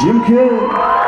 Jim Kidd.